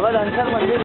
Haber Ankara mı?